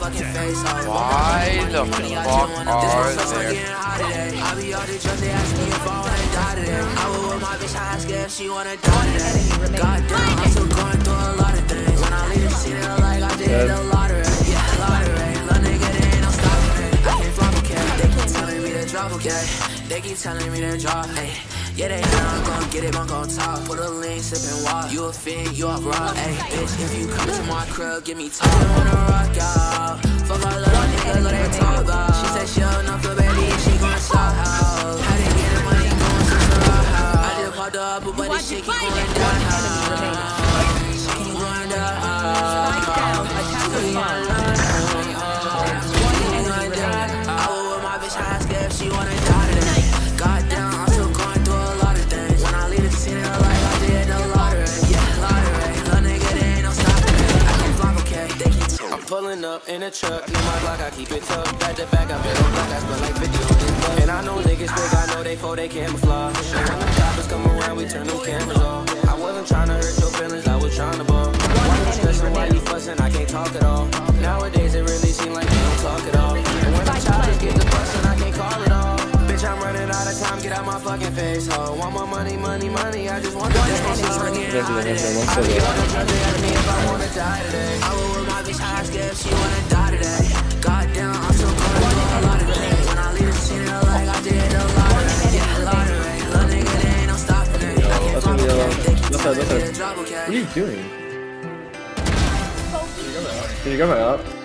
fucking face. Why the fuck are there? I be all the drugs, they ask me if I wanna die today. I was with my bitch, I ask her if she wanna die today. Goddamn, I'm still going through a lot of things. When I leave the scene, it like I did the lottery. Yeah, lottery. Little nigga, there ain't no stopping me. I can't flop, okay. They keep telling me to drop, okay. They keep telling me to drop, hey. Yeah, they know I'm gon' get it, I'm gon' talk. Put a lean, sip and walk. You a fiend, you a rock, ayy. Bitch, if you come to my crib, give me talk. I wanna rock out. Fuck all little niggas, what they talk about. She said she enough for baby, she gon' shop house. How they get the money, going to the rock house. I just popped up, but this shit keep going down. She keep going down. I was with my bitch, I her if she wanna die pulling up in a truck, in my block, I keep it tough. Back to back, I bet on black, I spend like 50 on this bus. And I know niggas think I know they for they camouflage. And when the choppers come around, we turn them cameras off. I wasn't trying to hurt your feelings, I was trying to ball. Why you stressing, why you fussing, I can't talk at all. Nowadays, it really seems like you don't talk at all. And when the choppers get the bustin', I can't call it all. Bitch, I'm running out of time, get out my fucking face, ho. Want more money, money, money, I just want the best. I be on the drugs, they ask me if I today. What are you doing? Can you come out?